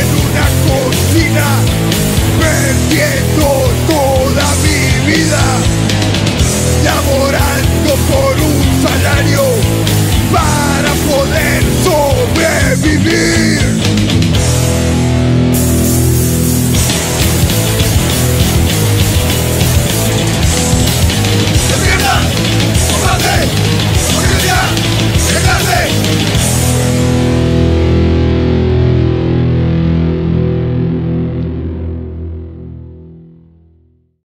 en una cocina, perdiendo toda mi vida, laborando por un salario